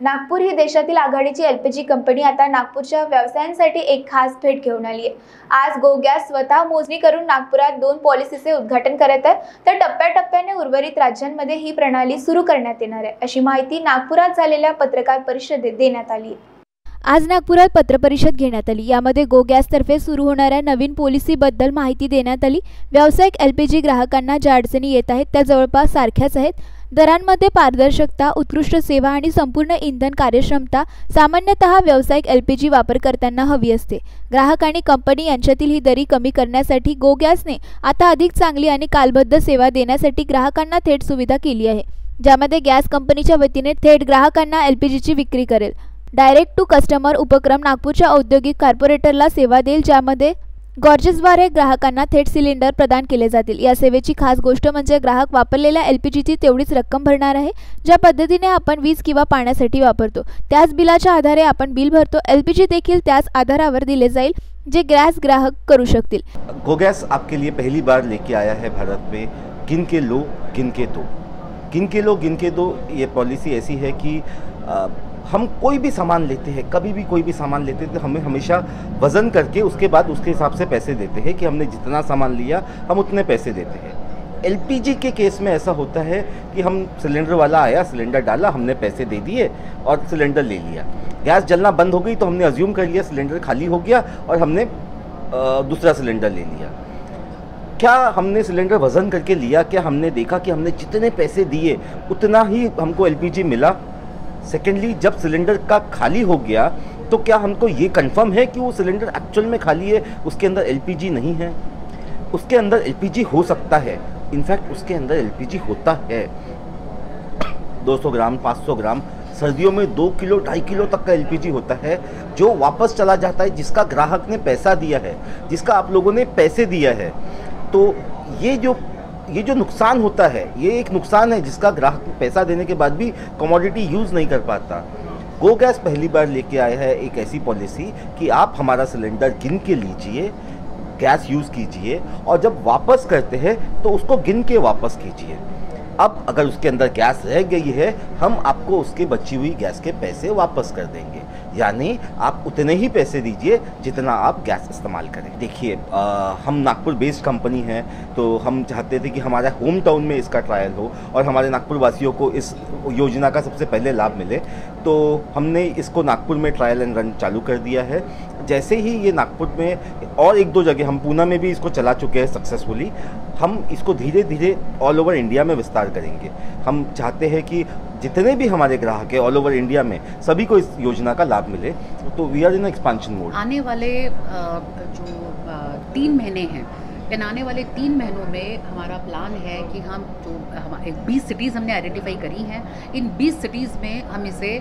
नागपूर ही देशातील आघाडीची L P G company आता नागपूरच्या व्यवसायांसाठी एक खास भेट घेऊन आली आहे. आज गो गॅस स्वतः मोजणी करून नागपुरात दोन पॉलिसीचे उद्घाटन करत आहे तर टप्प्याटप्प्याने उर्वरित राज्यांमध्ये ही प्रणाली सुरू करण्यात येणार आहे. अशी माहिती नागपुरात झालेल्या पत्रकार परिषदेत देण्यात आली आहे. आज नागपुरात पत्रपरिषद घेण्यात आली. यामध्ये गो गॅसतर्फे सुरू होणाऱ्या नवीन पॉलिसीबद्दल माहिती देण्यात आली. व्यावसायिक एल पी जी ग्राहकांना ज्या अडचणी येत आहेत त्या जवळपास सारख्याच आहेत. दरांमध्ये पारदर्शकता उत्कृष्ट सेवा आणि संपूर्ण इंधन कार्यक्षमता सामान्यतः व्यावसायिक एल पी जी वापरकर्त्यांना हवी असते. ग्राहक आणि कंपनी यांच्यातील ही दरी कमी करण्यासाठी गो गॅसने आता अधिक चांगली आणि कालबद्ध सेवा देण्यासाठी ग्राहकांना थेट सुविधा केली आहे ज्यामध्ये गॅस कंपनीच्या वतीने थेट ग्राहकांना एल पी जीची विक्री करेल. डायरेक्ट टू कस्टमर उपक्रम नागपूरच्या औद्योगिक कॉर्पोरेटरला सेवा देईल ज्यामध्ये गॉर्जेसद्वारे ग्राहकांना थेट सिलेंडर प्रदान केले जातील. या सेवेची खास गोष्ट म्हणजे ग्राहक वापरलेल्या एल पी जीची तेवढीच रक्कम भरणार आहे ज्या पद्धतीने आपण वीज किंवा पाण्यासाठी वापरतो. त्याच बिलाच्या आधारे आपण बिल भरतो. एल पी जी देखील त्याच आधारावर दिले जाईल जे गॅस ग्राहक करू शकतील. गोगैस आपके लिए पहली बार लेके आया है भारत में. किन के लो किन के दो. किन के लो किन के दो ये पॉलिसी ऐसी है कि हम कोई भी सामान लेते हैं, कभी भी कोई भी सामान लेते हैं तो हमें हमेशा वज़न करके उसके बाद उसके हिसाब से पैसे देते हैं कि हमने जितना सामान लिया, हम उतने पैसे देते हैं। एलपीजी के केस में ऐसा होता है कि हम सिलेंडर वाला आया, सिलेंडर डाला, हमने पैसे दे दिए और सिलेंडर ले लिया। गैस जलना बंद हो गई तो हमने अज्यूम कर लिया सिलेंडर खाली हो गया और हमने दूसरा सिलेंडर ले लिया। क्या हमने सिलेंडर वज़न करके लिया? क्या हमने देखा कि हमने जितने पैसे दिए, उतना ही हमको एलपीजी मिला? सेकेंडली जब सिलेंडर का खाली हो गया तो क्या हमको ये कंफर्म है कि वो सिलेंडर एक्चुअल में खाली है? उसके अंदर एलपीजी नहीं है। उसके अंदर एलपीजी हो सकता है। इनफैक्ट उसके अंदर एलपीजी होता है। 200 ग्राम 500 ग्राम, सर्दियों में दो किलो, ढाई किलो तक का एलपीजी होता है, जो वापस चला जाता है, जिसका ग्राहक ने पैसा दिया है, जिसका आप लोगों ने पैसे दिया है। तो ये जो ये जो नुकसान होता है, ये एक नुकसान है जिसका ग्राहक पैसा देने के बाद भी कमोडिटी यूज़ नहीं कर पाता। गो गैस पहली बार लेके आया है एक ऐसी पॉलिसी कि आप हमारा सिलेंडर गिन के लीजिए गैस यूज़ कीजिए और जब वापस करते हैं तो उसको गिन के वापस कीजिए। अब अगर उसके अंदर गैस रह गई है, हम आपको उसके बची हुई गैस के पैसे वापस कर देंगे। यानी आप उतने ही पैसे दीजिए जितना आप गैस इस्तेमाल करें। देखिए हम नागपुर बेस्ड कंपनी है तो हम चाहते थे कि हमारे होम टाउन में इसका ट्रायल हो और हमारे नागपुर वासियों को इस योजना का सबसे पहले लाभ मिले। तो हमने इसको नागपुर में ट्रायल एंड रन चालू कर दिया है। जैसे ही ये नागपुर में और एक दो जगह, हम पूना में भी इसको चला चुके हैं सक्सेसफुली हम इसको धीरे धीरे ऑल ओवर इंडिया में विस्तार करेंगे। हम चाहते हैं कि जितने भी हमारे ग्राहक है ऑल ओवर इंडिया में सभी को इस योजना का लाभ मिले। तो we are in expansion mode आने वाले जो तीन महीने हैं इन आने वाले तीन महीनों में हमारा प्लान है कि हम जो हमारे बीस सिटीज़ हमने आइडेंटिफाई करी हैं इन बीस सिटीज़ में हम इसे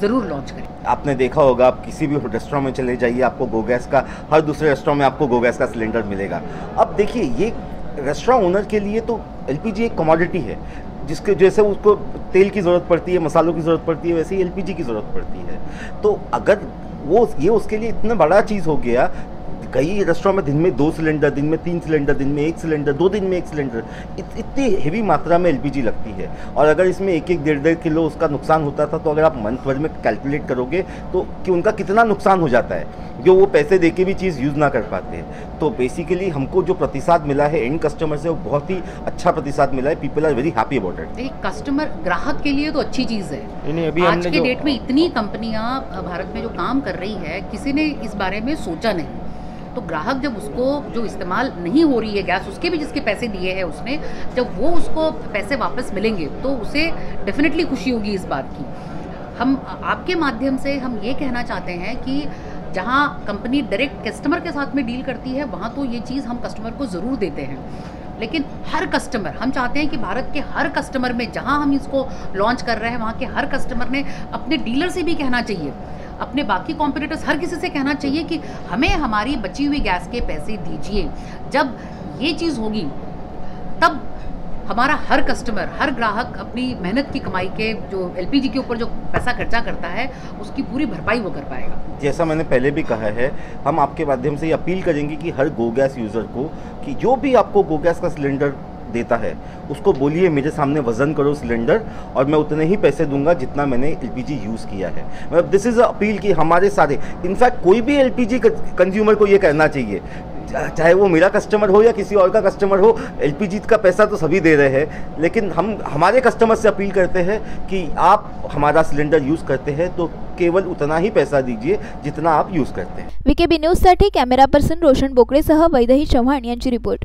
ज़रूर लॉन्च करें। आपने देखा होगा आप किसी भी रेस्टोरेंट में चले जाइए आपको गो गैस का हर दूसरे रेस्टोरेंट में आपको गो गैस का सिलेंडर मिलेगा। अब देखिए ये रेस्टोरेंट ओनर के लिए तो एलपीजी एक कमोडिटी है, जिसके जैसे उसको तेल की ज़रूरत पड़ती है, मसालों की ज़रूरत पड़ती है, वैसे ही एलपीजी की ज़रूरत पड़ती है। तो अगर वो, ये उसके लिए इतना बड़ा चीज़ हो गया कई रेस्टोरेंट में दिन में दो सिलेंडर दिन में तीन सिलेंडर दिन में एक सिलेंडर दो दिन में एक सिलेंडर इत, इतनी हेवी मात्रा में एलपीजी लगती है। और अगर इसमें एक एक डेढ़ डेढ़ किलो उसका नुकसान होता था तो अगर आप मंथ भर में कैलकुलेट करोगे तो कि उनका कितना नुकसान हो जाता है जो वो पैसे दे के भी चीज़ यूज़ ना कर पाते। हैं तो बेसिकली हमको जो प्रतिसाद मिला है एंड कस्टमर से वो बहुत ही अच्छा प्रतिसाद मिला है। People are very happy about it customer ग्राहक के लिए तो अच्छी चीज़ है। अभी आज के डेट में इतनी कंपनियाँ भारत में जो काम कर रही है किसी ने इस बारे में सोचा नहीं। तो ग्राहक जब उसको जो इस्तेमाल नहीं हो रही है गैस, उसके भी जिसके पैसे दिए हैं उसने, जब वो उसको पैसे वापस मिलेंगे तो उसे डेफिनेटली खुशी होगी इस बात की। हम, आपके माध्यम से हम ये कहना चाहते हैं कि जहाँ कंपनी डायरेक्ट कस्टमर के साथ में डील करती है, वहाँ तो ये चीज़ हम कस्टमर को ज़रूर देते हैं। लेकिन हर कस्टमर हम चाहते हैं कि भारत के हर कस्टमर में जहाँ हम इसको लॉन्च कर रहे हैं, वहाँ के हर कस्टमर ने अपने डीलर से भी कहना चाहिए। अपने बाकी कॉम्पिटिटर्स हर किसी से कहना चाहिए कि हमें हमारी बची हुई गैस के पैसे दीजिए। जब ये चीज़ होगी, तब हमारा हर कस्टमर हर ग्राहक अपनी मेहनत की कमाई के जो एलपीजी के ऊपर जो पैसा खर्चा करता है, उसकी पूरी भरपाई वो कर पाएगा। जैसा मैंने पहले भी कहा है, हम आपके माध्यम से ये अपील करेंगे कि हर गो गैस यूज़र को कि जो भी आपको गो गैस का सिलेंडर देता है। उसको बोलिए, मेरे सामने वज़न करो सिलेंडर और मैं उतने ही पैसे दूँगा जितना मैंने एलपीजी यूज़ किया है। मतलब दिस इज़ अपील कि हमारे सारे इनफैक्ट कोई भी एलपीजी कंज्यूमर को ये करना चाहिए। चाहे वो मेरा कस्टमर हो या किसी और का कस्टमर हो, एलपीजी का पैसा तो सभी दे रहे हैं। लेकिन हम, हमारे कस्टमर से अपील करते हैं कि आप हमारा सिलेंडर यूज़ करते हैं तो केवल उतना ही पैसा दीजिए जितना आप यूज़ करते हैं। विकेबी न्यूजसाठी कॅमेरा पर्सन रोशन बोकडेसह वैदही चव्हाण यांची रिपोर्ट।